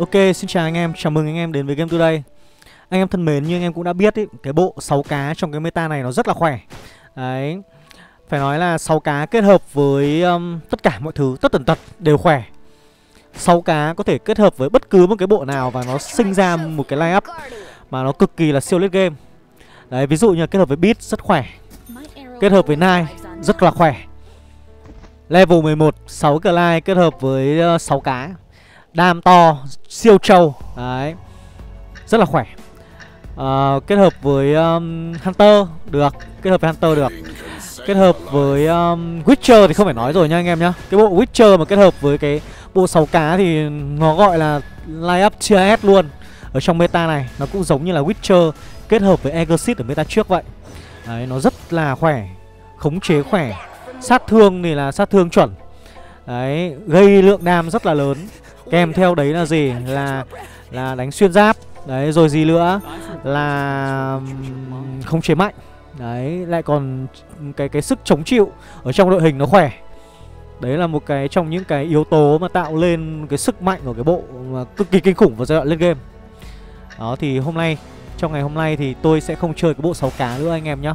Ok, xin chào anh em, chào mừng anh em đến với Game Today. Anh em thân mến, như anh em cũng đã biết ý, cái bộ 6 cá trong cái meta này nó rất là khỏe. Đấy Phải nói là 6 cá kết hợp với um, tất cả mọi thứ, tất tần tật đều khỏe. 6 cá có thể kết hợp với bất cứ một cái bộ nào và nó sinh ra một cái line up mà nó cực kỳ là siêu late game. Đấy, ví dụ như kết hợp với Beat rất khỏe. Kết hợp với Nine rất là khỏe. Level 11, 6 Clyde kết hợp với uh, 6 cá. Đam to, siêu trâu. Đấy. Rất là khỏe. Uh, Kết hợp với um, Hunter Được, kết hợp với Hunter được. Kết hợp với um, Witcher thì không phải nói rồi nha anh em nhá. Cái bộ Witcher mà kết hợp với cái bộ 6 cá thì nó gọi là line up tier S luôn. Ở trong meta này Nó cũng giống như là Witcher kết hợp với Exorcist ở meta trước vậy. Đấy, nó rất là khỏe Khống chế khỏe. Sát thương thì là sát thương chuẩn. Đấy, gây lượng đam rất là lớn Kèm theo đấy là gì? Là là đánh xuyên giáp. Đấy, rồi gì nữa? Là không chế mạnh. Đấy, lại còn cái cái sức chống chịu Ở trong đội hình nó khỏe. Đấy là một cái trong những cái yếu tố mà tạo lên cái sức mạnh của cái bộ mà cực kỳ kinh khủng vào giai đoạn lên game. Đó thì hôm nay, trong ngày hôm nay thì tôi sẽ không chơi cái bộ 6 cá nữa anh em nhá.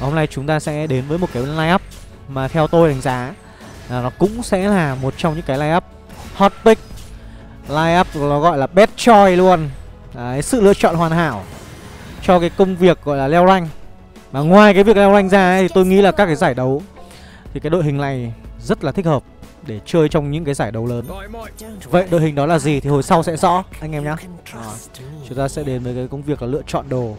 Hôm nay chúng ta sẽ đến với một cái line up mà theo tôi đánh giá là nó cũng sẽ là một trong những cái line up hot pick. Line up nó gọi là best choice luôn. Đấy, sự lựa chọn hoàn hảo cho cái công việc gọi là leo rank. Mà ngoài cái việc leo rank ra ấy, thì tôi nghĩ là các cái giải đấu thì cái đội hình này rất là thích hợp để chơi trong những cái giải đấu lớn. Vậy đội hình đó là gì thì hồi sau sẽ rõ anh em nhá. À, chúng ta sẽ đến với cái công việc là lựa chọn đồ.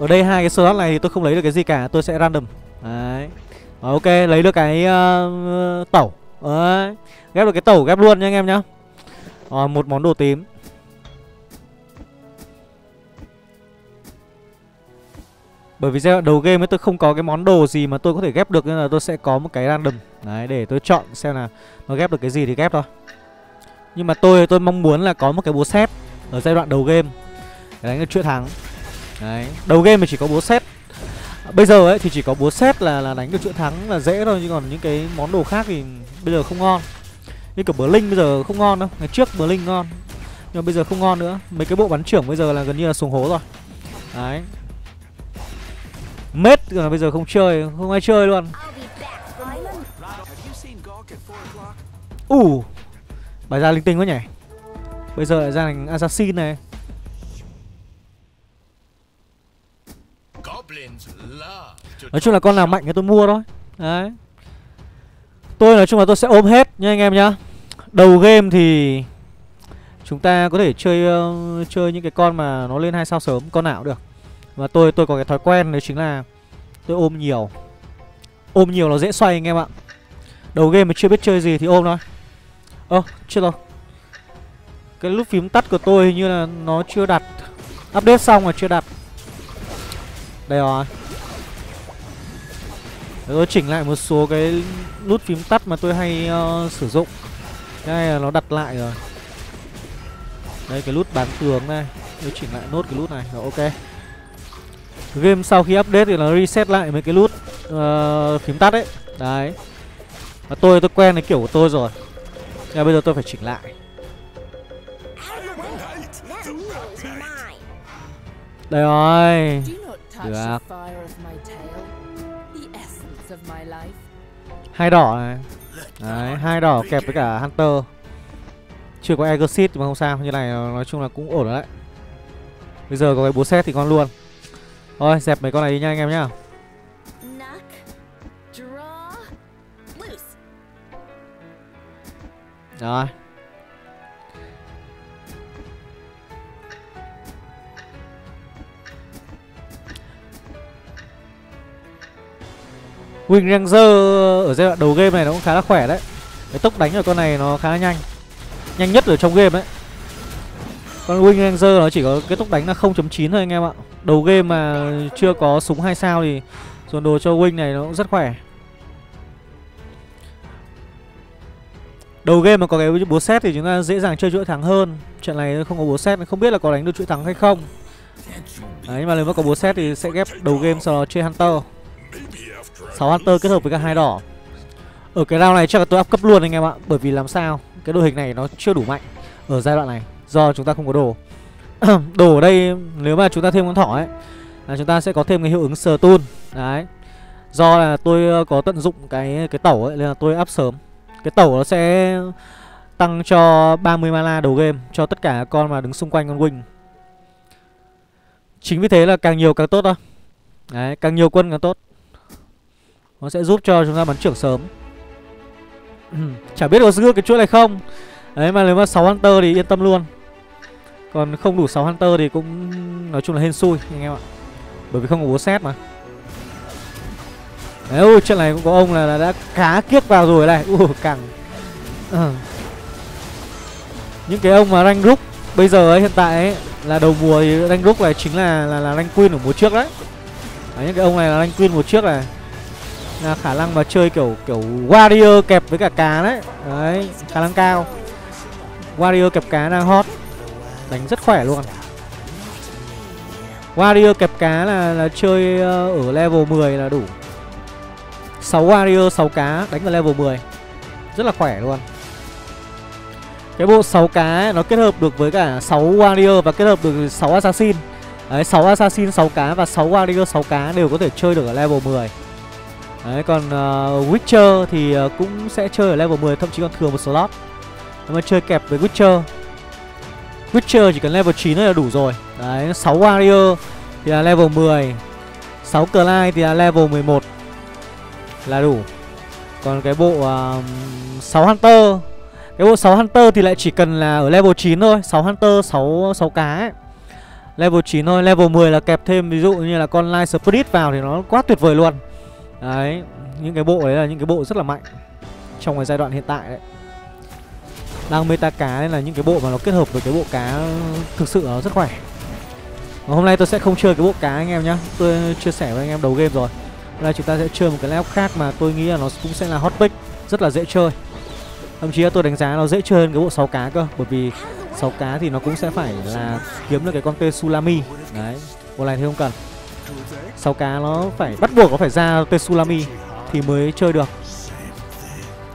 Ở đây hai cái slot này thì tôi không lấy được cái gì cả tôi sẽ random. Đấy. Ok lấy được cái uh, tẩu. Đấy ghép được cái tẩu ghép luôn nha anh em nhá. Rồi, một món đồ tím. Bởi vì giai đoạn đầu game ấy tôi không có cái món đồ gì mà tôi có thể ghép được Nên là tôi sẽ có một cái random. Đấy để tôi chọn xem là nó ghép được cái gì thì ghép thôi. Nhưng mà tôi tôi mong muốn là có một cái búa xét Ở giai đoạn đầu game. Để đánh được chuỗi thắng. Đấy Đầu game thì chỉ có búa xét Bây giờ ấy thì chỉ có búa xét là là đánh được chuỗi thắng là dễ thôi Nhưng còn những cái món đồ khác thì bây giờ không ngon. Như kiểu bờ linh bây giờ không ngon đâu Ngày trước bờ linh ngon Nhưng mà bây giờ không ngon nữa. Mấy cái bộ bắn trưởng bây giờ là gần như là xuống hố rồi. Đấy. Mết là bây giờ không chơi, không ai chơi luôn. Ủ uh, Bài ra linh tinh quá nhỉ. Bây giờ lại ra thành assassin này. Nói chung là con nào mạnh thì tôi mua thôi. Đấy Tôi nói chung là tôi sẽ ôm hết nha anh em nhá. Đầu game thì Chúng ta có thể chơi uh, chơi những cái con mà nó lên hai sao sớm Con nào cũng được. Và tôi tôi có cái thói quen đấy chính là Tôi ôm nhiều. Ôm nhiều nó dễ xoay anh em ạ. Đầu game mà chưa biết chơi gì thì ôm thôi. Ơ oh, chết rồi. Cái nút phím tắt của tôi hình như là nó chưa đặt. Update xong mà chưa đặt. Đây rồi. Để tôi chỉnh lại một số cái nút phím tắt mà tôi hay uh, sử dụng. Cái này là nó đặt lại rồi. Đây cái nút bán tường này. Tôi chỉnh lại nốt cái nút này. Rồi ok. Game sau khi update thì nó reset lại mấy cái nút uh, phím tắt ấy. Đấy. Và tôi tôi quen cái kiểu của tôi rồi. Nên bây giờ tôi phải chỉnh lại. Đây rồi. Được Hai đỏ này. Đấy, hai đỏ kẹp với cả Hunter. Chưa có Exorcist mà không sao Như này nói chung là cũng ổn rồi đấy. Bây giờ có cái búa set thì con luôn. Thôi dẹp mấy con này đi nha anh em nhá. Rồi Wing Ranger ở giai đoạn đầu game này nó cũng khá là khỏe đấy. Cái tốc đánh của con này nó khá là nhanh. Nhanh nhất ở trong game đấy. Con Wing Ranger nó chỉ có cái tốc đánh là 0.9 thôi anh em ạ. Đầu game mà chưa có súng 2 sao thì dồn đồ cho Wing này nó cũng rất khỏe. Đầu game mà có cái búa set thì chúng ta dễ dàng chơi chuỗi thắng hơn. Trận này không có búa set không biết là có đánh được chuỗi thắng hay không. Đấy, nhưng mà nếu mà có búa set thì sẽ ghép đầu game sau đó chơi Hunter. 6 Hunter kết hợp với cả hai đỏ. Ở cái round này chắc là tôi áp cấp luôn anh em ạ Bởi vì làm sao Cái đội hình này nó chưa đủ mạnh Ở giai đoạn này Do chúng ta không có đồ. Đồ ở đây nếu mà chúng ta thêm con thỏ ấy là Chúng ta sẽ có thêm cái hiệu ứng stun Đấy. Do là tôi ờ, có tận dụng cái cái tẩu ấy Nên là tôi áp sớm. Cái tẩu nó sẽ tăng cho 30 mana đầu game Cho tất cả con mà đứng xung quanh con wing. Chính vì thế là càng nhiều càng tốt thôi. Đấy, càng nhiều quân càng tốt. Nó sẽ giúp cho chúng ta bắn trưởng sớm. Chả biết có giữ cái chuỗi này không. Đấy mà nếu mà 6 Hunter thì yên tâm luôn. Còn không đủ 6 Hunter thì cũng nói chung là hên xui anh em ạ. Bởi vì không có búa xét mà. Đấy, ui, trận này cũng có ông là, là đã cá kiết vào rồi này. Ui, càng. Ừ. Những cái ông mà rank rút Bây giờ ấy, hiện tại ấy Là đầu mùa thì rank rút này chính là là, là rank queen ở mùa trước đấy. Đấy, những cái ông này là rank queen mùa trước này là khả năng mà chơi kiểu kiểu warrior kẹp với cả cá đấy. Đấy khả năng cao. Warrior kẹp cá đang hot. Đánh rất khỏe luôn. Warrior kẹp cá là là chơi ờ, ở level 10 là đủ. 6 warrior 6 cá đánh vào level 10 rất là khỏe luôn. Cái bộ 6 cá ấy, nó kết hợp được với cả 6 warrior và kết hợp được 6 assassin. Đấy 6 assassin 6 cá và 6 warrior 6 cá đều có thể chơi được ở level 10 Đấy còn uh, Witcher thì uh, cũng sẽ chơi ở level 10 thậm chí còn thừa một slot. Nếu mà chơi kẹp với Witcher. Witcher chỉ cần level 9 là đủ rồi. Đấy 6 warrior thì là level 10 6 Clyde thì là level 11 Là đủ. Còn cái bộ ờ, uh, 6 Hunter. Cái bộ 6 Hunter thì lại chỉ cần là ở level 9 thôi. 6 Hunter 6, 6 cá ấy. Level 9 thôi. Level 10 là kẹp thêm ví dụ như là con Light Spirit vào thì nó quá tuyệt vời luôn. Đấy, Những cái bộ đấy là những cái bộ rất là mạnh Trong cái giai đoạn hiện tại đấy. Đang meta cá nên là những cái bộ mà nó kết hợp với cái bộ cá Thực sự nó rất khỏe. Và hôm nay tôi sẽ không chơi cái bộ cá anh em nhá, Tôi chia sẻ với anh em đầu game rồi. Hôm nay chúng ta sẽ chơi một cái layout khác mà tôi nghĩ là nó cũng sẽ là hot pick, Rất là dễ chơi. Thậm chí là tôi đánh giá nó dễ chơi hơn cái bộ 6 cá cơ, Bởi vì 6 cá thì nó cũng sẽ phải là kiếm được cái con Tsunami Đấy, Bộ này thì không cần sáu cá nó phải bắt buộc nó phải ra Tsunami thì mới chơi được.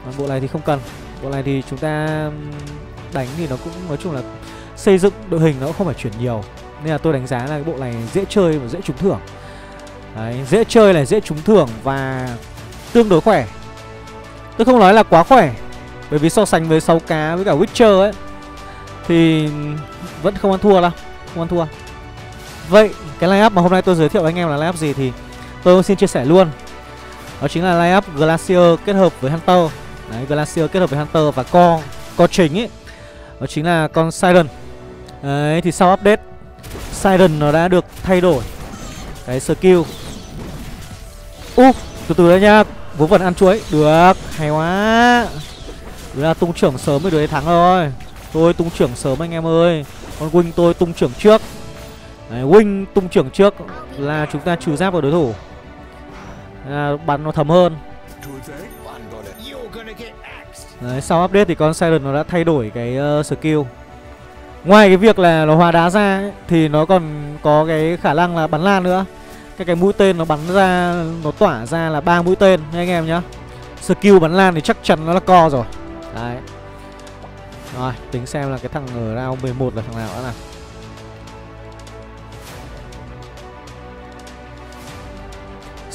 Còn bộ này thì không cần. Bộ này thì chúng ta đánh thì nó cũng nói chung là xây dựng đội hình nó cũng không phải chuyển nhiều. Nên là tôi đánh giá là cái bộ này dễ chơi và dễ trúng thưởng. Đấy, dễ chơi này dễ trúng thưởng và tương đối khỏe. Tôi không nói là quá khỏe Bởi vì so sánh với 6 cá với cả Witcher ấy Thì vẫn không ăn thua đâu Không ăn thua. Vậy cái line up mà hôm nay tôi giới thiệu với anh em là line up gì thì tôi xin chia sẻ luôn. Đó chính là line up Glacier kết hợp với Hunter. Đấy, Glacier kết hợp với Hunter và con con chính ấy Đó chính là con Siren. Đấy, thì sau update Siren nó đã được thay đổi Cái skill. Úp uh, từ từ đấy nha. Vốn vần ăn chuối, được, hay quá. Đứa là tung trưởng sớm mới được thắng rồi. Tôi tung trưởng sớm anh em ơi. Con Wing tôi tung trưởng trước. Đấy, Wing tung trưởng trước là chúng ta trừ giáp vào đối thủ. À, Bắn nó thấm hơn. Đấy, sau update thì con Siren nó đã thay đổi cái uh, skill. Ngoài cái việc là nó hóa đá ra ấy, Thì nó còn có cái khả năng là bắn lan nữa. Cái cái mũi tên nó bắn ra Nó tỏa ra là ba mũi tên nha anh em nhá. Skill bắn lan thì chắc chắn nó là co rồi. Đấy. Rồi tính xem là cái thằng ở round 11 là thằng nào đã nào.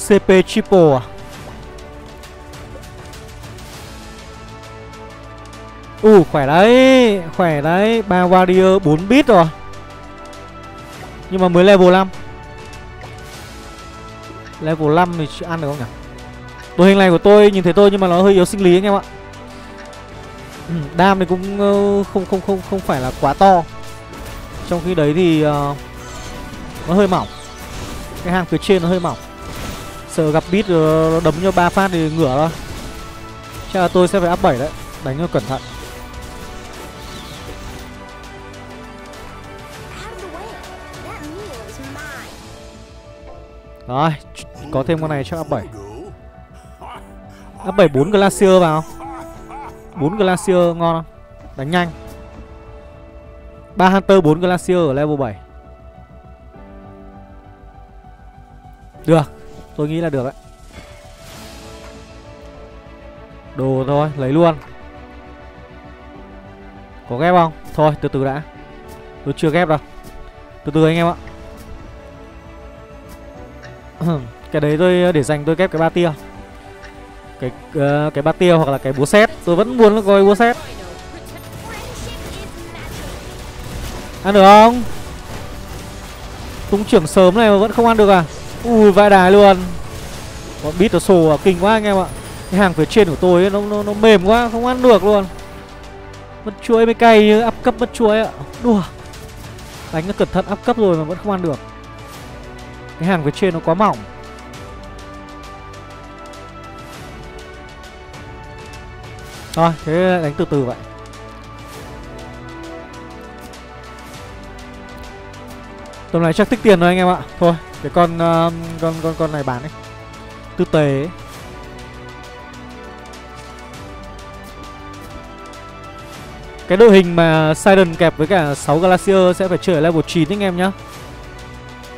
CP triple à? U uh, khỏe đấy Khỏe đấy. Ba warrior 4 bit rồi. Nhưng mà mới level 5 Level 5 thì ăn được không nhỉ? Đội hình này của tôi nhìn thấy tôi nhưng mà nó hơi yếu sinh lý anh em ạ. Ừ, Đam thì cũng ờ, không không không không phải là quá to. Trong khi đấy thì uh, Nó hơi mỏng. Cái hàng phía trên nó hơi mỏng. Sợ gặp bit rồi đấm cho ba phát thì ngửa thôi. Chắc là tôi sẽ phải áp 7 đấy, Đánh cho cẩn thận. Rồi, Có thêm con này chắc áp 7 Áp 7 4 Glacier vào. 4 Glacier ngon không? Đánh nhanh. 3 Hunter 4 Glacier ở level 7 Được. Tôi nghĩ là được đấy. Đồ thôi lấy luôn. Có ghép không? Thôi từ từ đã. Tôi chưa ghép đâu. Từ từ anh em ạ. Cái đấy tôi để dành tôi ghép cái ba tia. Cái uh, cái ba tia hoặc là cái búa xét Tôi vẫn muốn coi búa xét Ăn được không? Tung trưởng sớm này mà vẫn không ăn được à? Ui vãi đài luôn. Bọn bít nó sồ à, kinh quá anh em ạ. Cái hàng phía trên của tôi ấy, nó, nó, nó mềm quá Không ăn được luôn. Mất chuối mới cay như áp cấp mất chuối ạ. Đùa. Đánh nó cẩn thận áp cấp rồi mà vẫn không ăn được. Cái hàng phía trên nó quá mỏng. Rồi thế đánh từ từ vậy. Tầm này chắc tích tiền rồi anh em ạ. Thôi cái con uh, con con con này bán đi. Tư tế. Cái đội hình mà Sidon kẹp với cả 6 Glacier sẽ phải chơi ở level 9 anh em nhá.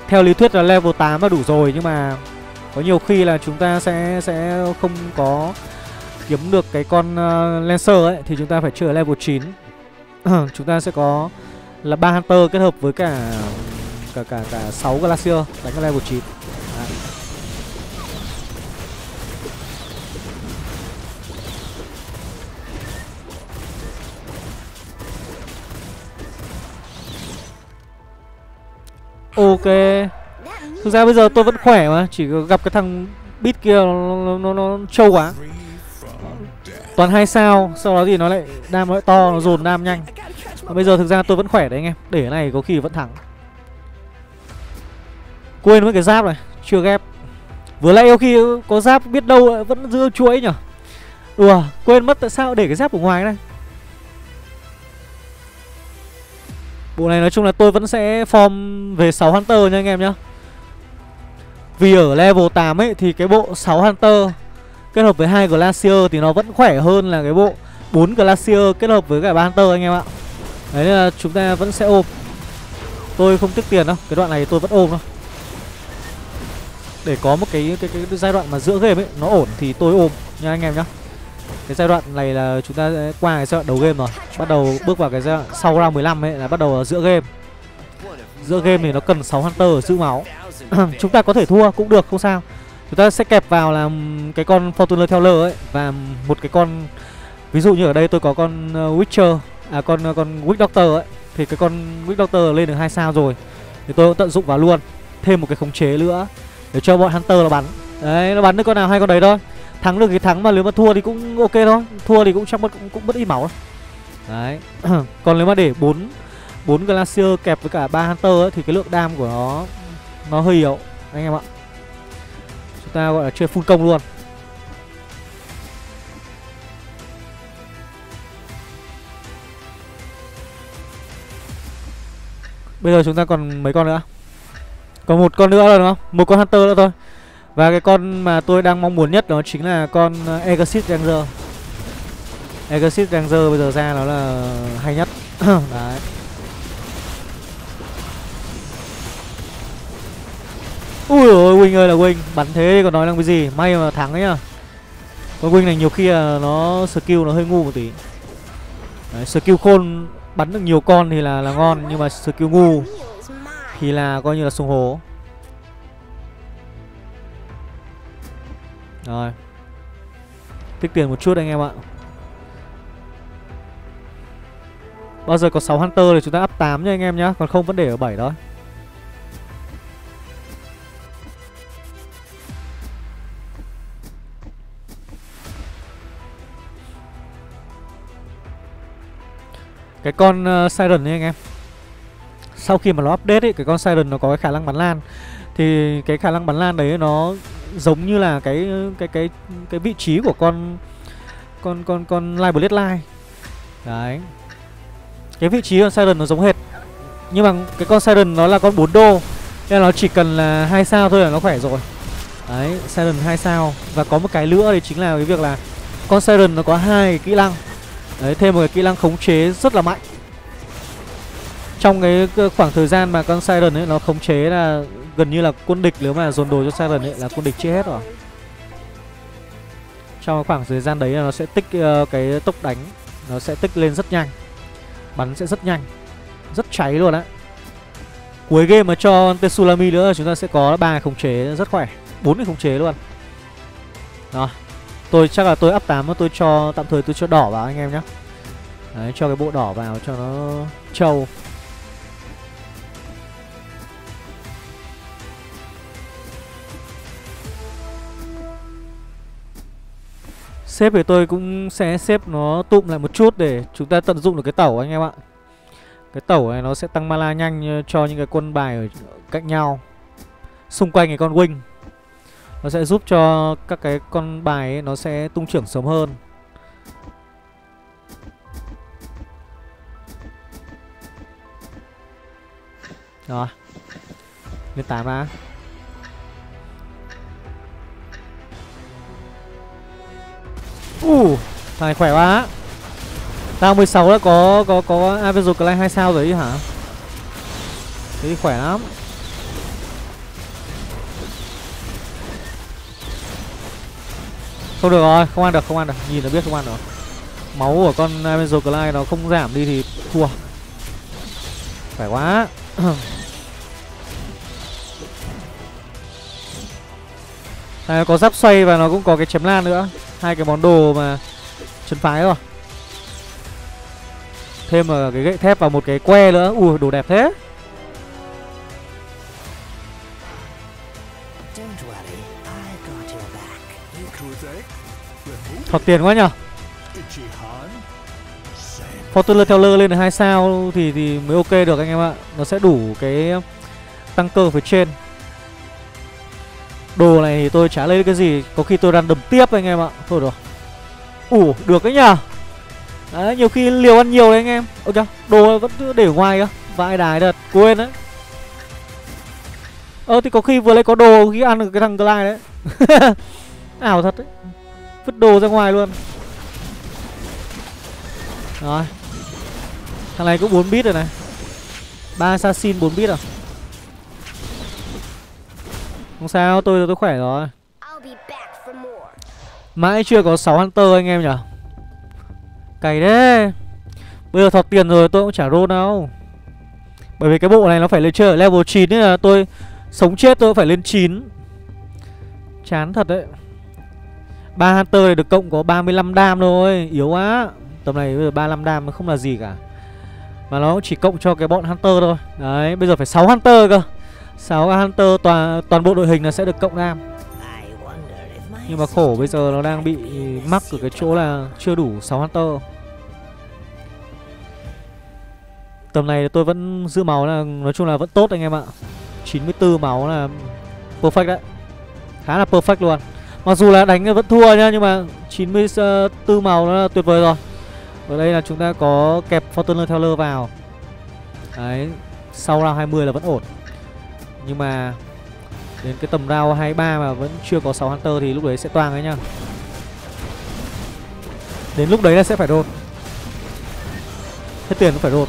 Theo lý thuyết là level 8 là đủ rồi nhưng mà Có nhiều khi là chúng ta sẽ sẽ không có kiếm được cái con uh, Lancer ấy Thì chúng ta phải chơi ở level 9 Chúng ta sẽ có là ba Hunter kết hợp với cả cả cả cả 6 Glacier đánh cái level 9 Đấy. Ok. Thực ra bây giờ tôi vẫn khỏe mà Chỉ gặp cái thằng bit kia nó, nó, nó, nó trâu quá. Toàn hai sao Sau đó thì nó lại đam nó lại to Nó dồn đam nhanh. Và Bây giờ thực ra tôi vẫn khỏe đấy anh em Để cái này có khi vẫn thắng. Quên mất cái giáp này, Chưa ghép. Vừa nãy có khi có giáp biết đâu vẫn giữ chuỗi nhở? Đùa Quên mất tại sao để cái giáp ở ngoài này Bộ này nói chung là tôi vẫn sẽ form về 6 Hunter nha anh em nhá. Vì ở level 8 ấy thì cái bộ 6 Hunter kết hợp với hai Glacier thì nó vẫn khỏe hơn là cái bộ 4 Glacier kết hợp với cả 3 Hunter anh em ạ. Đấy là chúng ta vẫn sẽ ôm. Tôi không tiếc tiền đâu, Cái đoạn này tôi vẫn ôm thôi. Để có một cái, cái, cái, cái giai đoạn mà giữa game ấy Nó ổn thì tôi ôm nha anh em nhá. Cái giai đoạn này là chúng ta sẽ qua cái giai đoạn đầu game rồi. Bắt đầu bước vào cái giai đoạn sau round 15 ấy là bắt đầu giữa game. Giữa game thì nó cần 6 Hunter giữ máu. Chúng ta có thể thua cũng được không sao. Chúng ta sẽ kẹp vào là cái con Fortuner Teller ấy Và một cái con Ví dụ như ở đây tôi có con ờ, Witcher À con ờ, con Witch Doctor ấy Thì cái con Witch Doctor lên được hai sao rồi. Thì tôi cũng tận dụng vào luôn. Thêm một cái khống chế nữa. Để cho bọn Hunter nó bắn Đấy nó bắn được con nào hay con đấy thôi Thắng được thì thắng mà nếu mà thua thì cũng ok thôi Thua thì cũng trong mất cũng, cũng mất ít máu Đấy Còn nếu mà để 4 4 Glacier kẹp với cả ba Hunter ấy, thì cái lượng đam của nó nó hơi yếu anh em ạ. Chúng ta gọi là chơi full công luôn. Bây giờ chúng ta còn mấy con nữa? Còn một con nữa rồi đúng không? Một con Hunter nữa thôi. Và cái con mà tôi đang mong muốn nhất đó chính là con ờ, Exit Ranger. Exit Ranger bây giờ ra nó là hay nhất. Đấy. Ui ôi Wing ơi là Wing Bắn thế còn nói làm cái gì May mà thắng ấy nhá Con Wing này nhiều khi là nó skill nó hơi ngu một tí Đấy, Skill khôn bắn được nhiều con thì là là ngon Nhưng mà skill ngu thì là coi như là sùng hố. Rồi. Tích tiền một chút anh em ạ. Bao giờ có 6 Hunter thì chúng ta up 8 nha anh em nhá Còn không vẫn để ở 7 thôi. Cái con uh, Siren ấy anh em. Sau khi mà nó update ấy Cái con Siren nó có cái khả năng bắn lan. Thì cái khả năng bắn lan đấy nó Giống như là cái cái cái cái vị trí của con Con con con Live Blade Line. Đấy. Cái vị trí con Siren nó giống hệt. Nhưng mà cái con Siren nó là con 4 đô Nên nó chỉ cần là hai sao thôi là nó khỏe rồi. Đấy, Siren 2 sao. Và có một cái nữa thì chính là cái việc là Con Siren nó có hai kỹ năng. Đấy, thêm một cái kỹ năng khống chế rất là mạnh. Trong cái khoảng thời gian mà con Siren ấy nó khống chế là gần như là quân địch nếu mà dồn đồ cho Siren ấy là quân địch chết hết rồi. Trong khoảng thời gian đấy là nó sẽ tích uh, cái tốc đánh Nó sẽ tích lên rất nhanh. Bắn sẽ rất nhanh Rất cháy luôn á. Cuối game mà cho Tetsulami nữa chúng ta sẽ có ba khống chế rất khỏe bốn cái khống chế luôn. Đó Tôi chắc là tôi up 8 tôi cho tạm thời tôi cho đỏ vào anh em nhé Đấy cho cái bộ đỏ vào cho nó trâu. Xếp thì tôi cũng sẽ xếp nó tụm lại một chút để chúng ta tận dụng được cái tẩu anh em ạ. Cái tẩu này nó sẽ tăng mana nhanh ờ, cho những cái quân bài ở cạnh nhau. Xung quanh cái con wing Nó sẽ giúp cho các cái con bài ấy, nó sẽ tung trưởng sớm hơn. Đó. Lên 8 u Uh, thằng này khỏe quá. Tao 16 đã có có có Avenger Clay 2 sao rồi hả? Thế thì khỏe lắm. Không được rồi, không ăn được, không ăn được, nhìn là biết không ăn được. Máu của con Avenger Clay nó không giảm đi thì thua. Khỏe quá. À, có giáp xoay và nó cũng có cái chém lan nữa hai cái món đồ mà chân phái rồi. Thêm ở cái gậy thép và một cái que nữa. Ui đồ đẹp thế. Thọt tiền quá nhở? Fortuner Teller lên được 2 sao thì thì mới ok được anh em ạ. Nó sẽ đủ cái tăng cơ phía trên Đồ này thì tôi chả lấy cái gì. Có khi tôi đang đầm tiếp anh em ạ. Thôi được. Ủ, được đấy nhờ. Đấy, nhiều khi liều ăn nhiều đấy anh em. Ok đồ vẫn để ngoài cơ. Vãi đài thật, quên đấy. Ờ thì có khi vừa lấy có đồ, khi ăn được cái thằng Glide đấy. Ảo thật đấy. Vứt đồ ra ngoài luôn. Rồi. Thằng này cũng 4 bit rồi này. Ba assassin 4 bit rồi không sao, tôi tôi khỏe rồi. Mãi chưa có 6 Hunter anh em nhỉ? Cày đấy. Bây giờ thọt tiền rồi tôi cũng chả roll đâu. Bởi vì cái bộ này nó phải lên chơi ở level 9 nên là tôi sống chết tôi phải lên 9. Chán thật đấy. ba Hunter này được cộng có 35 đam thôi, yếu quá. Tầm này bây giờ 35 đam không là gì cả. Mà nó chỉ cộng cho cái bọn Hunter thôi. Đấy, bây giờ phải 6 Hunter cơ. 6 Hunter toàn toàn bộ đội hình là sẽ được cộng nam? Nhưng mà khổ, bây giờ nó đang bị mắc ở cái chỗ là chưa đủ 6 Hunter. Tầm này tôi vẫn giữ máu là, nói chung là vẫn tốt anh em ạ. 94 máu là perfect đấy. Khá là perfect luôn. Mặc dù là đánh vẫn thua nhá Nhưng mà 94 máu là tuyệt vời rồi. Ở đây là chúng ta có kẹp Fortuner Teller vào. Đấy, Sau round 20 là vẫn ổn nhưng mà Đến cái tầm round 23 mà vẫn chưa có 6 Hunter thì lúc đấy sẽ toang đấy nhá. Đến lúc đấy là sẽ phải rột Hết tiền cũng phải rột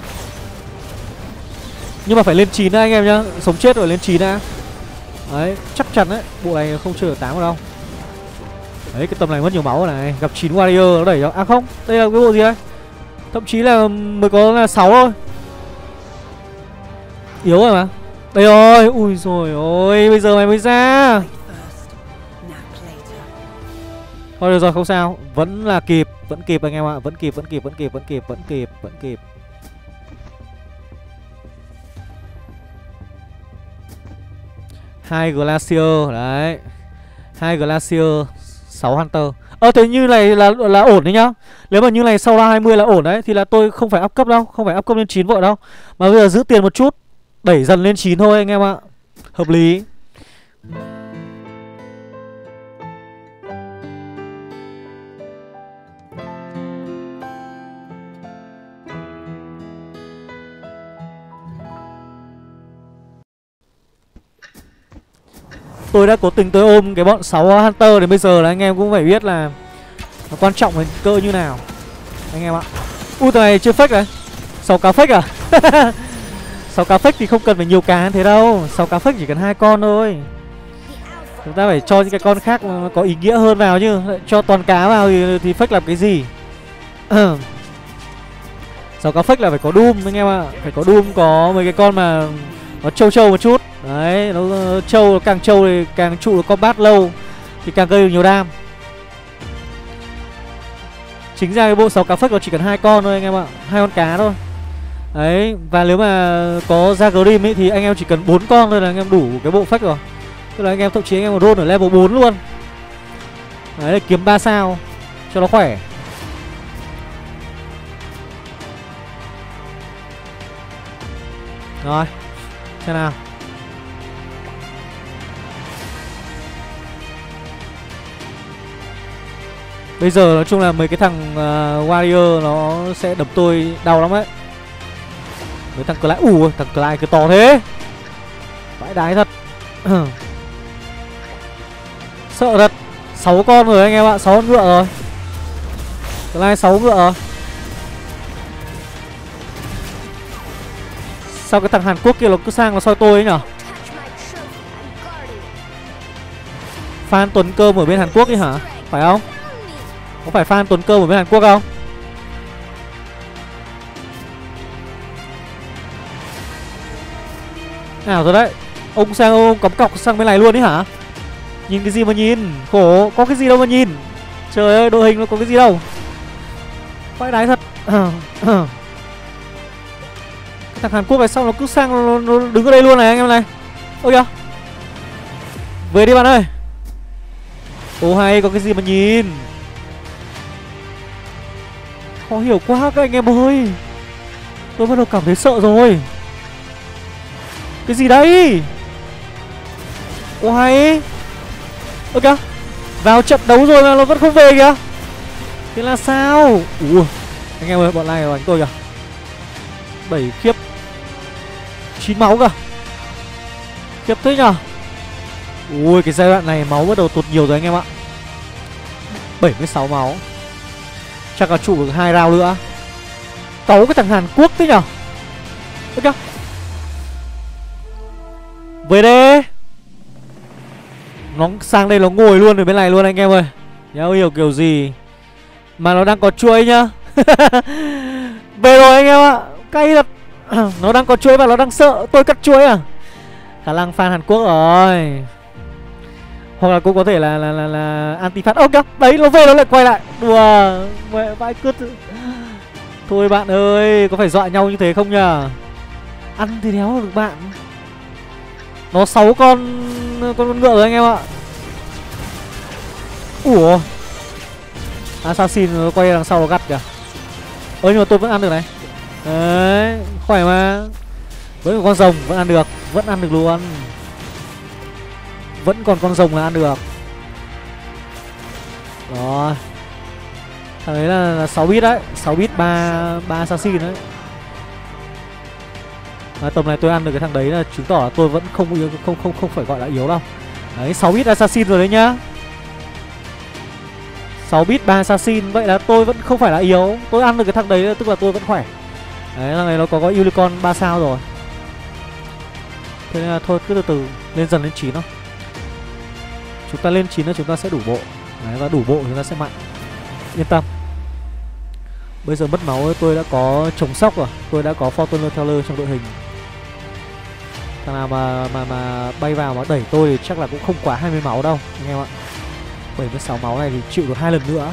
Nhưng mà phải lên 9 đã anh em nhá. Sống chết rồi lên 9 đã Đấy, chắc chắn đấy. Bộ này không chơi ở 8 đâu. Đấy, cái tầm này mất nhiều máu rồi này. Gặp 9 warrior nó đẩy cho À không, đây là cái bộ gì đấy? Thậm chí là mới có là 6 thôi. Yếu rồi mà đây rồi, ui rồi ôi, bây giờ mày mới ra. Thôi được rồi, không sao. Vẫn là kịp, vẫn kịp anh em ạ. Vẫn kịp, vẫn kịp, vẫn kịp, vẫn kịp, vẫn kịp, vẫn kịp. Hai Glacier, đấy. Hai Glacier 6 Hunter. Ờ thế như này là là ổn đấy nhá. Nếu mà như này sau ra 20 là ổn đấy Thì là tôi không phải áp cấp đâu Không phải áp cấp lên 9 vội đâu. Mà bây giờ giữ tiền một chút. Đẩy dần lên 9 thôi anh em ạ. Hợp lý. Tôi đã cố tình tôi ôm cái bọn 6 Hunter đến bây giờ là anh em cũng phải biết là Nó quan trọng đến cơ như nào. Anh em ạ. Ui, tờ này chưa fake đấy 6 cá fake à? sáu cá fake thì không cần phải nhiều cá thế đâu. Sáu cá fake chỉ cần hai con thôi. Chúng ta phải cho những cái con khác mà có ý nghĩa hơn vào chứ. Cho toàn cá vào thì thì fake làm cái gì? Sáu cá fake là phải có Doom anh em ạ. Phải có Doom có mấy cái con mà Nó trâu trâu một chút. Đấy, nó trâu càng trâu thì càng trụ được combat lâu Thì càng gây được nhiều đam. Chính ra cái bộ 6 cá fake nó chỉ cần hai con thôi anh em ạ. Hai con cá thôi. Đấy Và nếu mà có ra Grim ấy Thì anh em chỉ cần bốn con thôi là anh em đủ cái bộ phách rồi. Tức là anh em thậm chí anh em roll ở level 4 luôn. Đấy là kiếm 3 sao Cho nó khỏe. Rồi Xem nào. Bây giờ nói chung là mấy cái thằng uh, Warrior nó sẽ đập tôi đau lắm đấy với thằng Clyde, ủ thằng Clyde cứ to thế. Vãi đái thật. Sợ thật. Sáu con rồi anh em ạ, sáu con ngựa rồi. Clyde sáu ngựa rồi. Sao cái thằng Hàn Quốc kia nó cứ sang nó soi tôi ấy nhở? Phan Tuấn Cơm ở bên Hàn Quốc ấy hả? Phải không? Có phải Phan Tuấn Cơm ở bên Hàn Quốc không? Nào rồi đấy. Ông sang ông cắm cọc sang bên này luôn đấy hả? Nhìn cái gì mà nhìn? Khổ Có cái gì đâu mà nhìn. Trời ơi đội hình nó có cái gì đâu. Vãi đái thật. Thằng Hàn Quốc này xong nó cứ sang nó, nó đứng ở đây luôn này anh em này. Ôi kìa Về đi bạn ơi. Ô hay có cái gì mà nhìn? Khó hiểu quá các anh em ơi. Tôi bắt đầu cảm thấy sợ rồi. Cái gì đấy? Ô Ơ, kìa. Vào trận đấu rồi mà nó vẫn không về kìa. Thế là sao? Ủa. Anh em ơi, bọn này đánh tôi kìa. Bảy khiếp 9 máu kìa. Khiếp thế nhở Ui, cái giai đoạn này máu bắt đầu tụt nhiều rồi anh em ạ. 76 máu. Chắc là trụ được hai round nữa. Cáu cái thằng Hàn Quốc thế nhở Được kìa. Về đây. Nó sang đây nó ngồi luôn ở bên này luôn anh em ơi. Nhớ hiểu kiểu gì Mà nó đang có chuối nhá. Về rồi anh em ạ. Cay thật nó đang có chuối và nó đang sợ tôi cắt chuối à? Khả năng fan hàn quốc rồi. Hoặc là cũng có thể là là là, là anti fan ốc kìa đấy nó về nó lại quay lại. Đùa mẹ vãi cứt thôi bạn ơi có phải dọa nhau như thế không nhờ? Ăn thì đéo được bạn nó sáu con con con ngựa rồi anh em ạ. Ủa? Assassin nó quay đằng sau nó gắt kìa. Ơ nhưng mà tôi vẫn ăn được này. Đấy khỏe mà. Vẫn còn con rồng vẫn ăn được. Vẫn ăn được luôn. Vẫn còn con rồng là ăn được. Đó, thằng đấy là, là 6 bit đấy. 6 bit ba ba assassin đấy à, tầm này tôi ăn được cái thằng đấy là chứng tỏ là tôi vẫn không yếu không không không phải gọi là yếu đâu. Đấy 6 bit assassin rồi đấy nhá. 6 bit 3 assassin vậy là tôi vẫn không phải là yếu. Tôi ăn được cái thằng đấy tức là tôi vẫn khỏe. Đấy thằng này nó có có unicorn 3 sao rồi. Thế nên là thôi cứ từ từ lên dần lên chín thôi. Chúng ta lên chín là chúng ta sẽ đủ bộ. Đấy, và đủ bộ chúng ta sẽ mạnh. Yên tâm. Bây giờ mất máu tôi đã có chống sóc rồi. Tôi đã có fortuner teller trong đội hình thằng nào mà mà mà bay vào mà đẩy tôi thì chắc là cũng không quá 20 máu đâu anh em ạ. 76 máu này thì chịu được hai lần nữa.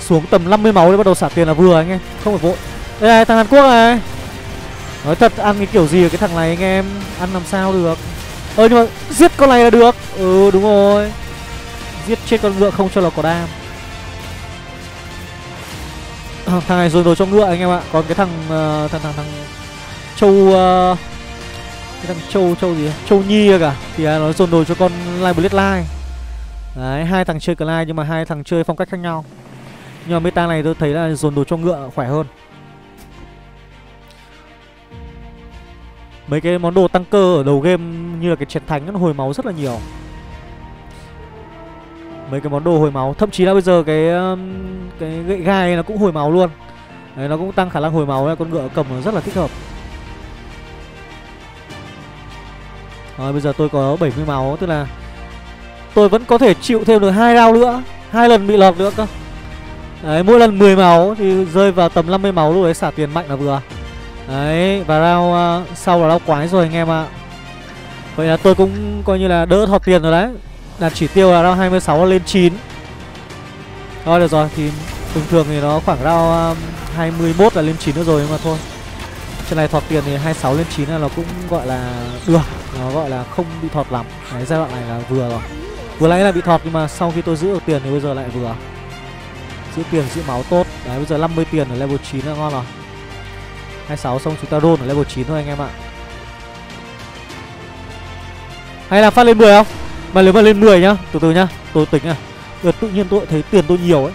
Xuống tầm 50 máu để bắt đầu xả tiền là vừa anh em không phải vội. Đây này thằng Hàn Quốc này. Nói thật ăn cái kiểu gì cái thằng này anh em Ăn làm sao được. Ơ nhưng mà giết con này là được. Ừ đúng rồi. Giết chết con ngựa không cho nó có đam. Thằng này dồn đồ cho ngựa anh em ạ. Còn cái thằng uh, thằng thằng thằng Châu uh, cái thằng Châu Châu gì? Châu Nhi cả. Thì à, nó dồn đồ cho con Live Bloodline Đấy, hai thằng chơi Clyde nhưng mà hai thằng chơi phong cách khác nhau. Nhưng mà meta này tôi thấy là dồn đồ cho ngựa khỏe hơn. Mấy cái món đồ tăng cơ ở đầu game như là cái chén thánh, nó hồi máu rất là nhiều. Mấy cái món đồ hồi máu, Thậm chí là bây giờ cái um, cái gậy gai nó cũng hồi máu luôn. Đấy, nó cũng tăng khả năng hồi máu, Con ngựa cầm nó rất là thích hợp. Rồi bây giờ tôi có 70 máu Tức là tôi vẫn có thể chịu thêm được hai round nữa hai lần bị lọt nữa cơ. Đấy mỗi lần 10 máu thì rơi vào tầm 50 máu lúc đấy xả tiền mạnh là vừa. Đấy và round uh, sau là round quái rồi anh em ạ. À. Vậy là tôi cũng coi như là đỡ thọt tiền rồi đấy. Đạt chỉ tiêu là round 26 lên 9 Thôi được rồi thì bình thường thì nó khoảng round ờ, um, 21 là lên 9 nữa rồi nhưng mà thôi. Trên này thọt tiền thì 26 lên 9 là nó cũng gọi là được. Nó gọi là không bị thọt lắm. Đấy, giai đoạn này là vừa rồi. Vừa nãy là bị thọt nhưng mà sau khi tôi giữ được tiền thì bây giờ lại vừa. Giữ tiền, giữ máu tốt. Đấy, bây giờ 50 tiền ở level 9 là ngon rồi. 26 xong chúng ta roll ở level 9 thôi anh em ạ. Hay là phát lên 10 không? Mà nếu mà lên 10 nhá, Từ từ nhá, Tôi tính à Đợt ừ, tự nhiên tôi thấy tiền tôi nhiều ấy.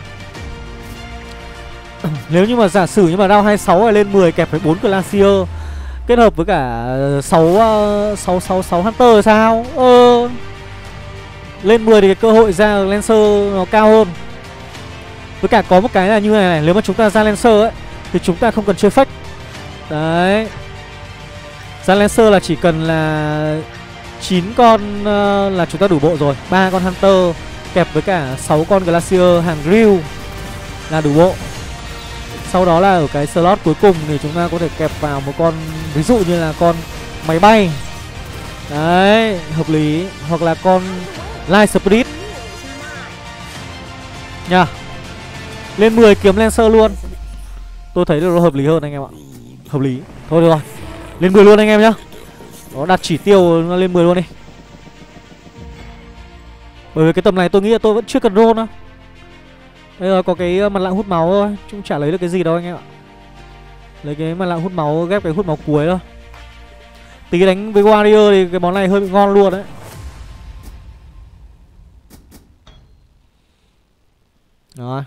Nếu như mà giả sử nhưng mà round 26 là lên 10 kẹp với 4 Glacier Kết hợp với cả 6 6 6 6 Hunter sao? Ờ. Lên 10 thì cái cơ hội ra Lancer nó cao hơn. Với cả có một cái là như này này Nếu mà chúng ta ra Lancer ấy Thì chúng ta không cần chơi fake Đấy. Ra Lancer là chỉ cần là 9 con uh, là chúng ta đủ bộ rồi. Ba con Hunter kẹp với cả 6 con Glacier hàng Grill là đủ bộ. Sau đó là ở cái slot cuối cùng thì chúng ta có thể kẹp vào một con Ví dụ như là con máy bay. Đấy, hợp lý. Hoặc là con Light Spirit. Nha. Lên 10 kiếm Lancer luôn. Tôi thấy nó hợp lý hơn anh em ạ. Hợp lý. Thôi được rồi. Lên 10 luôn anh em nhá. Nó đặt chỉ tiêu nó lên 10 luôn đi. Bởi vì cái tầm này tôi nghĩ là tôi vẫn chưa cần roll đâu. Bây giờ có cái ờ, mặt nạ hút máu thôi Chúng chả lấy được cái gì đâu anh em ạ. Lấy cái mặt nạ hút máu ghép cái hút máu cuối thôi. Tí đánh với Warrior thì cái món này hơi bị ngon luôn đấy. Rồi.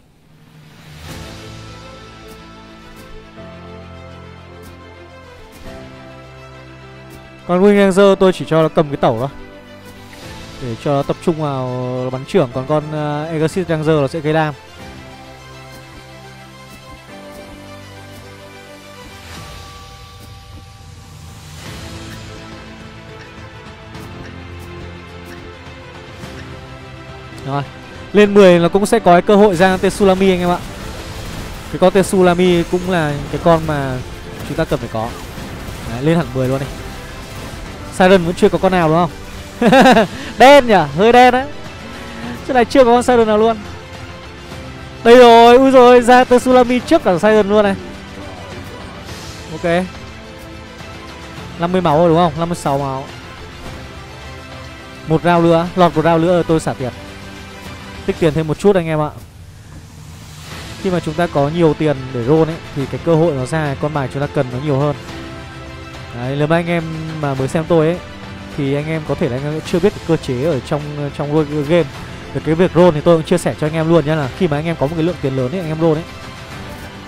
Còn Wing Ranger tôi chỉ cho nó cầm cái tẩu thôi. Để cho nó tập trung vào bắn trưởng Còn con ờ, uh, Exorcist Ranger nó sẽ gây đam. Lên 10 nó cũng sẽ có cái cơ hội ra Tetsulami anh em ạ. Cái con Tetsulami cũng là cái con mà chúng ta cần phải có. Đấy, Lên hẳn 10 luôn này Siren vẫn chưa có con nào đúng không? Đen nhỉ? Hơi đen đấy. Chỗ này chưa có con Siren nào luôn. Đây rồi Ui rồi ra Tetsulami trước cả Siren luôn này. Ok. 50 máu rồi đúng không? 56 máu. Một rau nữa Lọt một rau nữa tôi xả tiền. Tích tiền thêm một chút anh em ạ Khi mà chúng ta có nhiều tiền để roll ấy Thì cái cơ hội nó ra con bài chúng ta cần nó nhiều hơn Đấy, nếu mà anh em mà mới xem tôi ấy thì anh em có thể là anh em chưa biết cơ chế ở trong trong game về cái việc roll thì tôi cũng chia sẻ cho anh em luôn nhá là khi mà anh em có một cái lượng tiền lớn ấy anh em roll ấy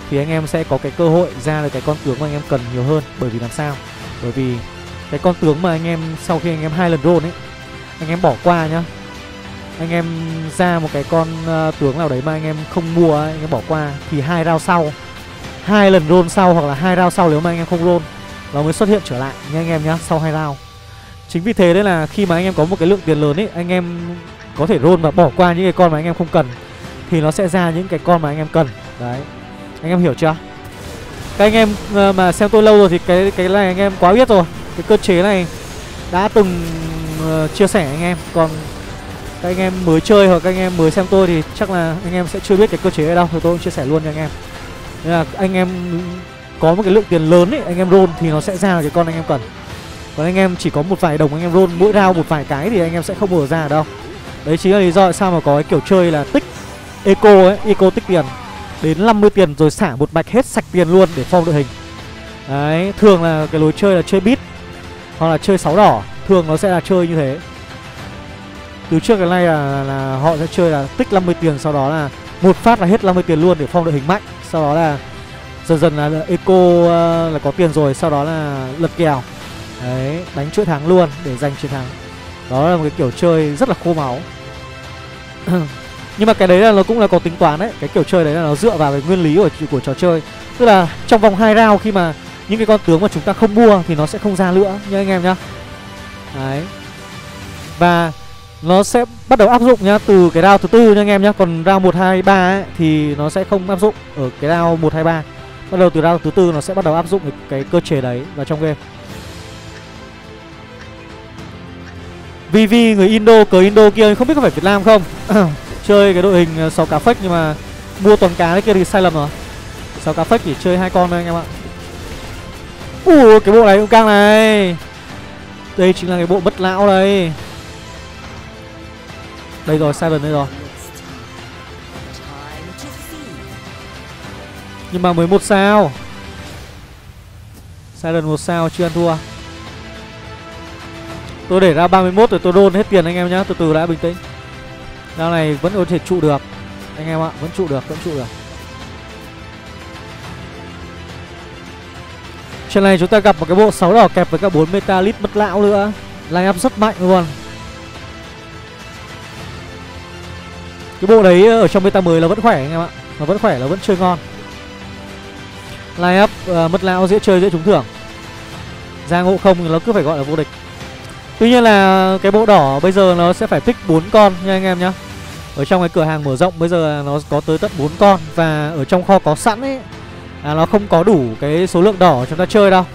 thì anh em sẽ có cái cơ hội ra được cái con tướng mà anh em cần nhiều hơn bởi vì làm sao bởi vì cái con tướng mà anh em sau khi anh em hai lần roll ấy anh em bỏ qua nhá anh em ra một cái con uh, tướng nào đấy mà anh em không mua ấy, anh em bỏ qua thì hai round sau hai lần roll sau hoặc là hai round sau nếu mà anh em không roll nó mới xuất hiện trở lại. Nha anh em nhá sau hai round. Chính vì thế đấy là khi mà anh em có một cái lượng tiền lớn ấy anh em có thể roll và bỏ qua những cái con mà anh em không cần thì nó sẽ ra những cái con mà anh em cần. Đấy. Anh em hiểu chưa? Các anh em ờ, mà xem tôi lâu rồi thì cái cái này anh em quá biết rồi. Cái cơ chế này đã từng uh, chia sẻ anh em. Còn các anh em mới chơi hoặc các anh em mới xem tôi thì chắc là anh em sẽ chưa biết cái cơ chế ở đâu. Thì tôi cũng chia sẻ luôn cho anh em. Nên là anh em có một cái lượng tiền lớn ấy, anh em roll thì nó sẽ ra cái con anh em cần. Còn anh em chỉ có một vài đồng anh em roll, mỗi round một vài cái thì anh em sẽ không mở ra đâu. Đấy chính là lý do sao mà có cái kiểu chơi là tích eco ấy, eco tích tiền. Đến 50 tiền rồi xả một bạch hết sạch tiền luôn để form đội hình. Đấy, thường là cái lối chơi là chơi bit hoặc là chơi sáu đỏ. Thường nó sẽ là chơi như thế từ trước đến nay là, là họ sẽ chơi là tích 50 tiền sau đó là một phát là hết 50 tiền luôn để phong đội hình mạnh. Sau đó là dần dần là eco uh, là có tiền rồi sau đó là lật kèo. Đấy đánh chuỗi thắng luôn để giành chiến thắng. Đó là một cái kiểu chơi rất là khô máu. Nhưng mà cái đấy là nó cũng là có tính toán đấy. Cái kiểu chơi đấy là nó dựa vào cái nguyên lý của của trò chơi. Tức là trong vòng hai round khi mà những cái con tướng mà chúng ta không mua thì nó sẽ không ra nữa nha anh em nhá. Đấy. Và nó sẽ bắt đầu áp dụng nhá từ cái round thứ tư nha anh em nhá. Còn round một hai ba thì nó sẽ không áp dụng ở cái round một hai ba. Bắt đầu từ round thứ tư nó sẽ bắt đầu áp dụng cái, cái cơ chế đấy vào trong game. VV người Indo cờ Indo kia không biết có phải Việt Nam không? Chơi cái đội hình ờ, 6 cá fake nhưng mà mua toàn cá đấy kia thì sai lầm rồi. 6 cá fake chỉ chơi hai con thôi anh em ạ. Ui cái bộ này cũng căng này. Đây chính là cái bộ bất lão đây. Đây rồi Siren đây rồi. Nhưng mà mới một sao. Siren một sao, chưa ăn thua. Tôi để ra 31 rồi tôi đôn hết tiền anh em nhá, Từ từ đã bình tĩnh. Đao này vẫn có thể trụ được. Anh em ạ, vẫn trụ được, vẫn trụ được. Trên này chúng ta gặp một cái bộ 6 đỏ kẹp với các 4 metalit mất lão nữa. Line up rất mạnh luôn. Cái bộ đấy ờ, ở trong beta mới là vẫn khỏe anh em ạ. Nó vẫn khỏe, nó vẫn chơi ngon. Line up uh, mất lão dễ chơi dễ trúng thưởng. Ra ngộ không thì nó cứ phải gọi là vô địch. Tuy nhiên là cái bộ đỏ bây giờ nó sẽ phải pick 4 con nha anh em nhá. Ở trong cái cửa hàng mở rộng bây giờ nó có tới tận 4 con Và ở trong kho có sẵn ấy à, Nó không có đủ cái số lượng đỏ chúng ta chơi đâu.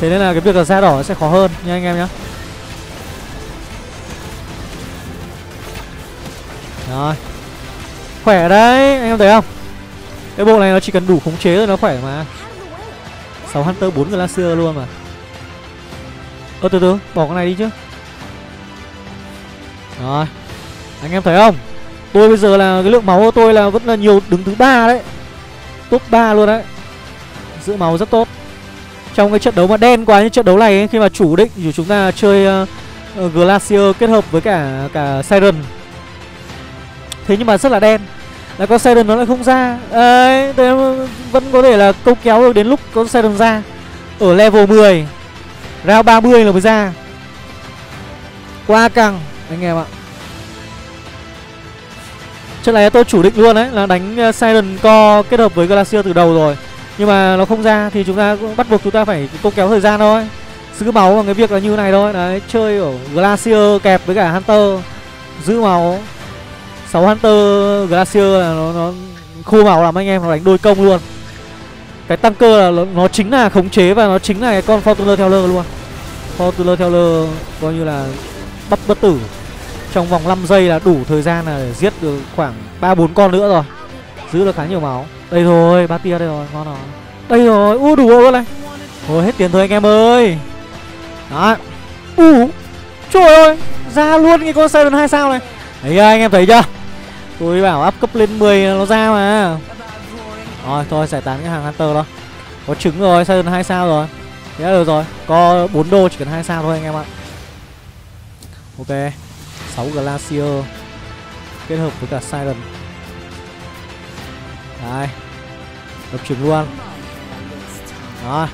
Thế nên là cái việc là ra đỏ sẽ khó hơn nha anh em nhá. Rồi. Khỏe đấy, anh em thấy không? Cái bộ này nó chỉ cần đủ khống chế rồi nó khỏe mà. 6 Hunter 4 Glacier luôn mà. Ơ từ từ, bỏ cái này đi chứ. Rồi. Anh em thấy không? Tôi bây giờ là cái lượng máu của tôi là vẫn là nhiều đứng thứ ba đấy. Top 3 luôn đấy. Giữ máu rất tốt. Trong cái trận đấu mà đen quá như trận đấu này ấy, Khi mà chủ định của chúng ta chơi uh, uh, Glacier kết hợp với cả cả Siren. Thế nhưng mà rất là đen. Là con Siren nó lại không ra. Đấy, thế vẫn có thể là câu kéo được đến lúc con Siren ra. Ở level 10 Round 30 là mới ra. Qua căng. Anh em ạ. Trận này tôi chủ định luôn đấy Là đánh uh, Siren Co kết hợp với Glacier từ đầu rồi. Nhưng mà nó không ra Thì chúng ta cũng bắt buộc chúng ta phải câu kéo thời gian thôi. Giữ máu bằng cái việc là như này thôi. Đấy chơi ở Glacier kẹp với cả Hunter. Giữ máu. 6 Hunter Glacier là nó, nó khô máu làm anh em nó đánh đôi công luôn cái tăng cơ là nó, nó chính là khống chế và nó chính là cái con Fortuner Teller luôn Fortuner Teller coi như là bắt bất tử trong vòng 5 giây là đủ thời gian là để giết được khoảng 3 4 con nữa rồi. Giữ được khá nhiều máu. Đây rồi, ba tia đây rồi, ngon rồi. Đây rồi, u đủ luôn này. Ôi hết tiền thôi anh em ơi. Đó. U. Trời ơi, ra luôn cái con Siren 2 sao này. Đấy anh em thấy chưa? Tôi bảo up cấp lên 10 nó ra mà. Rồi thôi giải tán cái hàng Hunter đó. Có trứng rồi, Siren 2 sao rồi? Thế là được rồi, có 4 đô chỉ cần 2 sao thôi anh em ạ. Ok 6 Glacier Kết hợp với cả Siren. Đây Đập trứng luôn. Đó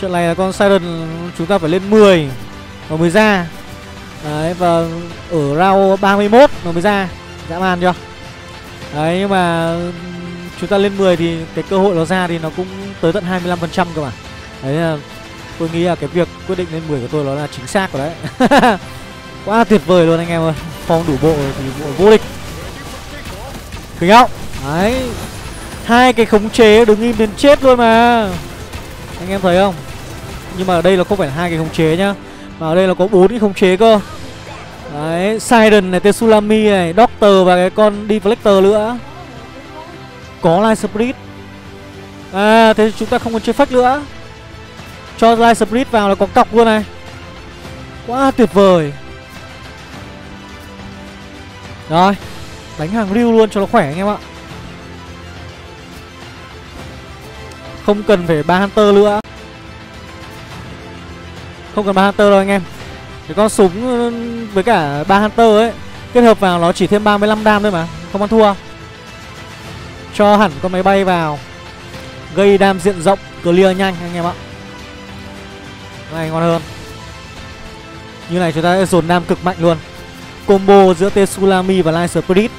Chuyện này là con Siren chúng ta phải lên 10 Và mới ra. Đấy và ở round 31 nó mới ra Dã man chưa? Đấy nhưng mà chúng ta lên 10 thì cái cơ hội nó ra thì nó cũng tới tận 25% cơ mà. Đấy là tôi nghĩ là cái việc quyết định lên 10 của tôi nó là chính xác rồi đấy. Quá tuyệt vời luôn anh em ơi. Phong đủ bộ thì bộ vô địch. Kinh hậu, Đấy. Hai cái khống chế đứng im đến chết luôn mà. Anh em thấy không? Nhưng mà ở đây là không phải hai cái khống chế nhá. Mà ở đây là có bốn cái khống chế cơ. Đấy, Siren này, Tetsulami này, Doctor và cái con Deflector nữa. Có Light Spirit. À, thế chúng ta không còn chơi phách nữa. Cho Light Spirit vào là có cọc luôn này. Quá tuyệt vời. Rồi Đánh hàng lưu luôn cho nó khỏe anh em ạ. Không cần phải ba Hunter nữa. Không cần ba Hunter đâu anh em cái con súng ừ, với cả ba Hunter ấy Kết hợp vào nó chỉ thêm 35 đam thôi mà Không ăn thua. Cho hẳn con máy bay vào Gây đam diện rộng Clear nhanh anh em ạ. Này ngon hơn. Như này chúng ta sẽ dồn đam cực mạnh luôn. Combo giữa Tetsulami và Light Spirit.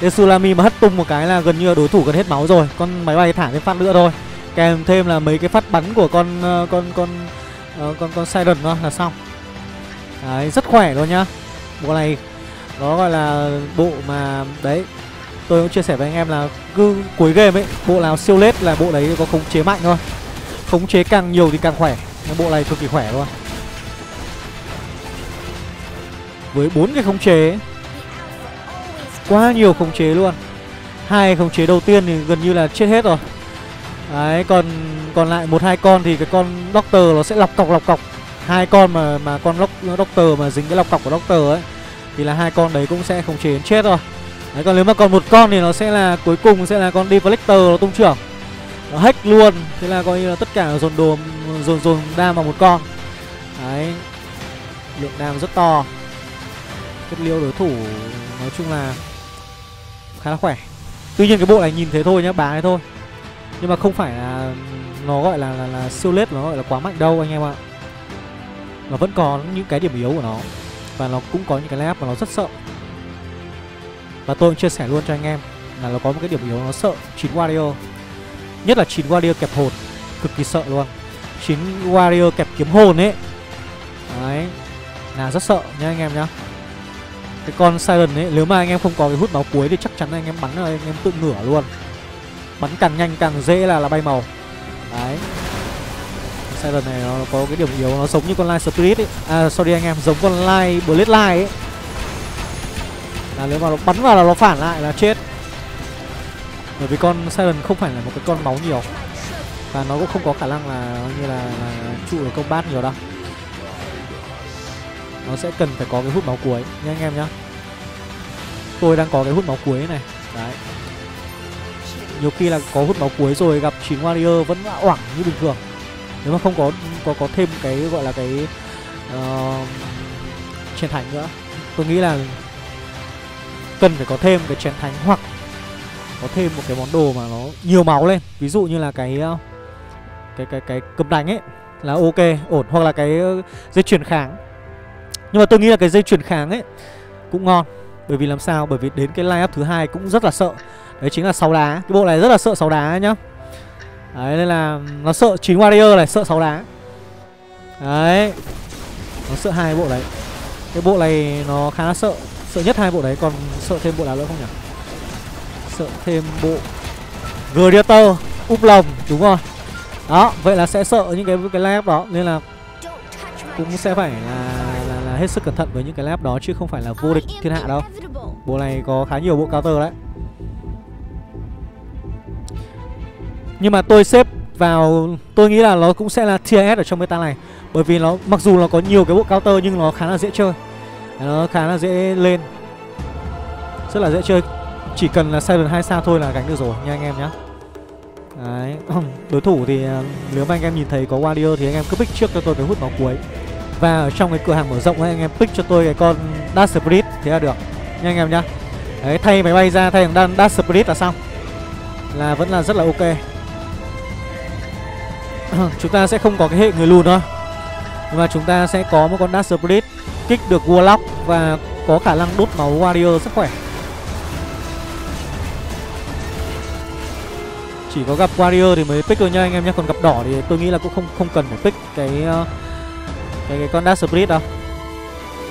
Tetsulami mà hất tung một cái là gần như là đối thủ gần hết máu rồi Con máy bay thả thêm phát nữa thôi. Kèm thêm là mấy cái phát bắn của con uh, con con uh, con con siren thôi là xong đấy, rất khỏe luôn nhá. Bộ này, nó gọi là bộ mà, đấy, tôi cũng chia sẻ với anh em là cứ cuối game ấy, bộ nào siêu lết là bộ đấy có khống chế mạnh thôi. Khống chế càng nhiều thì càng khỏe. Bộ này cực kỳ khỏe luôn. Với bốn cái khống chế quá nhiều khống chế luôn. Hai khống chế đầu tiên thì gần như là chết hết rồi. Đấy, còn còn lại một hai con thì cái con doctor nó sẽ lọc cọc lọc cọc hai con mà mà con doctor mà dính cái lọc cọc của doctor ấy thì là hai con đấy cũng sẽ khống chế đến chết rồi. Đấy còn nếu mà còn một con thì nó sẽ là cuối cùng sẽ là con deflector nó tung trưởng. Nó hack luôn thế là coi như là tất cả dồn đồ dồn dồn đam vào một con. Đấy lượng đam rất to. Kết liêu đối thủ nói chung là khá là khỏe. Tuy nhiên cái bộ này nhìn thế thôi nhá bán thế thôi. Nhưng mà không phải là nó gọi là là, là siêu lết nó gọi là quá mạnh đâu anh em ạ nó vẫn có những cái điểm yếu của nó. Và nó cũng có những cái lab mà nó rất sợ. Và tôi cũng chia sẻ luôn cho anh em là nó có một cái điểm yếu nó sợ. Chín warrior. Nhất là chín warrior kẹp hồn. Cực kỳ sợ luôn. Chín warrior kẹp kiếm hồn ấy. Đấy. Là rất sợ nha anh em nhá. Cái con siren ấy, nếu mà anh em không có cái hút máu cuối thì chắc chắn là anh em bắn là anh em tự ngửa luôn. Bắn càng nhanh càng dễ là là bay màu. Đấy siren này nó có cái điểm yếu nó giống như con light spirit ấy. À sorry anh em giống con light bullet light ấy. Là nếu mà nó bắn vào là nó phản lại là chết. Bởi vì con siren không phải là một cái con máu nhiều. Và nó cũng không có khả năng là như là, là trụ được công bát nhiều đâu. Nó sẽ cần phải có cái hút máu cuối nha anh em nhá. Tôi đang có cái hút máu cuối này. Đấy. Nhiều khi là có hút máu cuối rồi gặp chín warrior vẫn oảng như bình thường nếu mà không có có có thêm cái gọi là cái ờ, uh, chiến thánh nữa tôi nghĩ là cần phải có thêm cái chiến thánh hoặc có thêm một cái món đồ mà nó nhiều máu lên. Ví dụ như là cái uh, cái cái cái cấm đánh ấy là ok ổn. Hoặc là cái dây chuyển kháng. Nhưng mà tôi nghĩ là cái dây chuyển kháng ấy cũng ngon. Bởi vì làm sao? Bởi vì đến cái line up thứ hai cũng rất là sợ. Đấy chính là sáu đá. Cái bộ này rất là sợ sáu đá nhá đấy nên là nó sợ chín warrior này sợ sáu đá. Đấy nó sợ hai bộ đấy. Cái bộ này nó khá là sợ sợ nhất hai bộ đấy còn sợ thêm bộ nào nữa không nhỉ? Sợ thêm bộ gladiator úp lồng đúng rồi. Đó vậy là sẽ sợ những cái cái lab đó nên là cũng sẽ phải là, là là hết sức cẩn thận với những cái lab đó chứ không phải là vô địch thiên hạ đâu. Bộ này có khá nhiều bộ counter đấy. Nhưng mà tôi xếp vào tôi nghĩ là nó cũng sẽ là tier S ở trong meta này. Bởi vì nó mặc dù nó có nhiều cái bộ counter nhưng nó khá là dễ chơi. Nó khá là dễ lên. Rất là dễ chơi. Chỉ cần là Siren 2 sao thôi là gánh được rồi nha anh em nhé Đấy, đối thủ thì à, nếu mà anh em nhìn thấy có Warrior thì anh em cứ pick trước cho tôi cái hút máu cuối. Và ở trong cái cửa hàng mở rộng ấy anh em pick cho tôi cái con Dash Spirit thế là được. Nha anh em nhá. Đấy, thay máy bay ra thay thằng Dash Spirit là xong Là vẫn là rất là ok. Chúng ta sẽ không có cái hệ người lùn thôi. Nhưng mà chúng ta sẽ có một con Dash Spirit Kích được Warlock và có khả năng đốt máu Warrior rất khỏe. Chỉ có gặp warrior thì mới pick thôi nha anh em nhé. Còn gặp đỏ thì tôi nghĩ là cũng không không cần phải pick cái ờ, cái, cái con dash spirit đâu.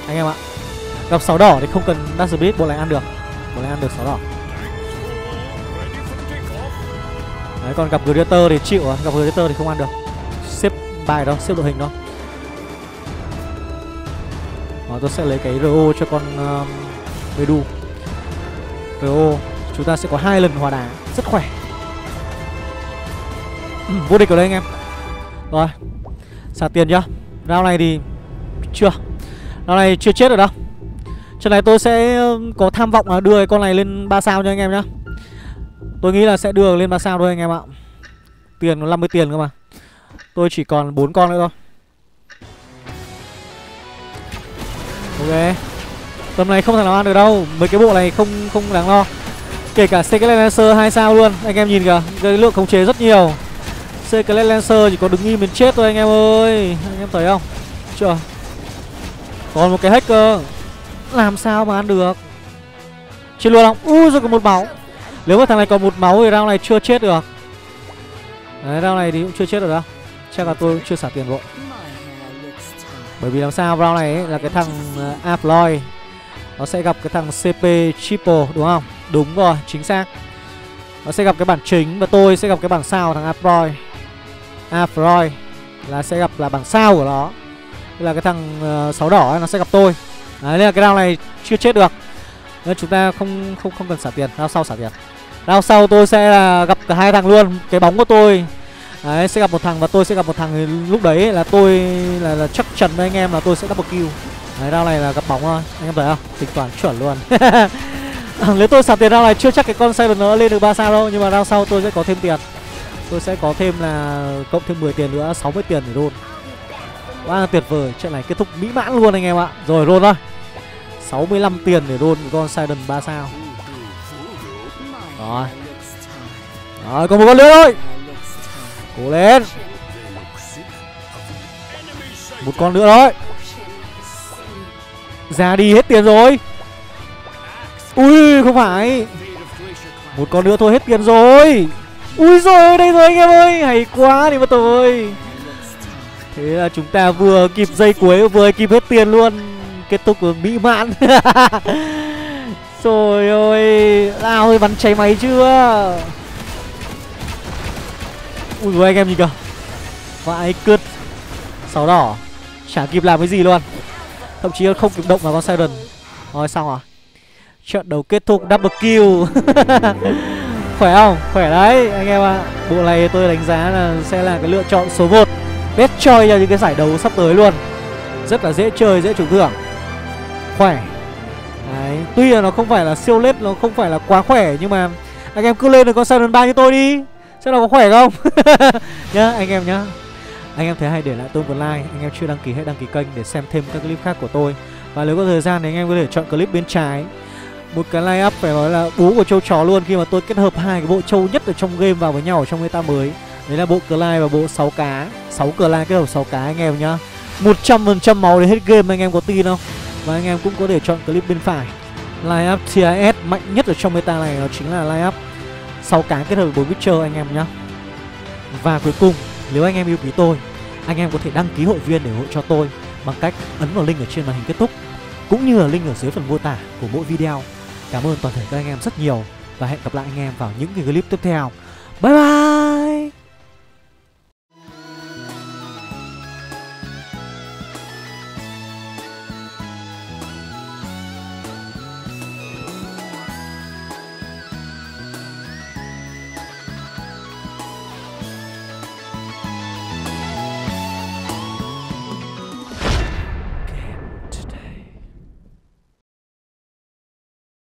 Anh em ạ gặp sáu đỏ thì không cần dash spirit bộ này ăn được. Bộ này ăn được sáu đỏ. Đấy còn gặp Greater thì chịu à gặp Greater thì không ăn được. Xếp bài đâu xếp đội hình đâu Đó, tôi sẽ lấy cái ro cho con um, Medu ro chúng ta sẽ có hai lần hòa đá rất khỏe. Ừ, vô địch ở đây anh em. Rồi xả tiền chưa? Round này thì chưa. Round này chưa chết rồi đâu trận này tôi sẽ um, có tham vọng là đưa cái con này lên 3 sao cho anh em nhá tôi nghĩ là sẽ đưa lên 3 sao thôi anh em ạ. Tiền 50 tiền cơ mà. Tôi chỉ còn bốn con nữa thôi. Ok. Tầm này không thể nào ăn được đâu. Mấy cái bộ này không không đáng lo. Kể cả Secret Lancer 2 sao luôn. Anh em nhìn kìa, cái lượng khống chế rất nhiều. Secret Lancer chỉ có đứng im đến chết thôi anh em ơi. Anh em thấy không? Chưa Còn một cái hacker. Làm sao mà ăn được? Chết luôn không? Ui, rồi còn một máu nếu mà thằng này còn một máu thì round này chưa chết được. Đấy, round này thì cũng chưa chết được đâu. Chắc là tôi cũng chưa xả tiền vội. Bởi vì làm sao round này ấy, là cái thằng ờ, uh, Afloy Nó sẽ gặp cái thằng CP Triple đúng không? Đúng rồi, chính xác. Nó sẽ gặp cái bản chính và tôi sẽ gặp cái bản sao thằng Afloy Afloy là sẽ gặp là bản sao của nó. Là cái thằng uh, sáu đỏ ấy, nó sẽ gặp tôi. Đấy, nên là cái round này chưa chết được. Nên chúng ta không không không cần xả tiền, round sau xả tiền. Round sau tôi sẽ là gặp cả hai thằng luôn. Cái bóng của tôi. Đấy, sẽ gặp một thằng và tôi sẽ gặp một thằng thì lúc đấy là tôi là, là chắc chắn với anh em là tôi sẽ double kill. Đấy, round này là gặp bóng thôi. Anh em thấy không? Tính toán chuẩn luôn. Nếu tôi xả tiền round này chưa chắc cái con Cyber nó lên được 3 sao đâu Nhưng mà round sau tôi sẽ có thêm tiền. Tôi sẽ có thêm là cộng thêm 10 tiền nữa 60 tiền để roll Quá là tuyệt vời. Trận này kết thúc mỹ mãn luôn anh em ạ. Rồi roll thôi. 65 tiền để roll con Sidon 3 sao. Rồi. Rồi, còn một con nữa thôi. Cố lên. Một con nữa thôi. Ra đi hết tiền rồi. Ui, không phải. Một con nữa thôi, hết tiền rồi. Ui rồi đây rồi anh em ơi. Hay quá đi mà tôi Thế là chúng ta vừa kịp dây cuối, vừa kịp hết tiền luôn. Kết thúc mỹ mãn. Trời ơi Nào ơi bắn cháy máy chưa? Ui rồi anh em nhìn kìa. Vãi cứt Sáu đỏ. Chả kịp làm cái gì luôn. Thậm chí không kịp động vào con Siren. Rồi xong à Trận đấu kết thúc double kill. Khỏe không? Khỏe đấy anh em ạ. À. Bộ này tôi đánh giá là sẽ là cái lựa chọn số 1 Best choice cho những cái giải đấu sắp tới luôn. Rất là dễ chơi, dễ trúng thưởng. Khỏe. Đấy, tuy là nó không phải là siêu lết, nó không phải là quá khỏe Nhưng mà anh em cứ lên được con Siren 3 như tôi đi. Xem nào có khỏe không? Nhá, anh em nhá. Anh em thấy hay để lại tôi một like Anh em chưa đăng ký hãy đăng ký kênh để xem thêm các clip khác của tôi. Và nếu có thời gian thì anh em có thể chọn clip bên trái. Một cái line up phải nói là bú của châu chó luôn khi mà tôi kết hợp hai cái bộ châu nhất ở trong game vào với nhau ở trong meta mới. Đấy là bộ like và bộ 6 cá. 6 like kết hợp 6 cá anh em nhá. 100% máu đến hết game anh em có tin không? Và anh em cũng có thể chọn clip bên phải. Line up TIS mạnh nhất ở trong meta này đó chính là line up 6 cá kết hợp với 4 Witcher anh em nhá. Và cuối cùng, nếu anh em yêu quý tôi, anh em có thể đăng ký hội viên để ủng hộ cho tôi bằng cách ấn vào link ở trên màn hình kết thúc, cũng như là link ở dưới phần mô tả của mỗi video. Cảm ơn toàn thể các anh em rất nhiều Và hẹn gặp lại anh em vào những cái clip tiếp theo. Bye bye!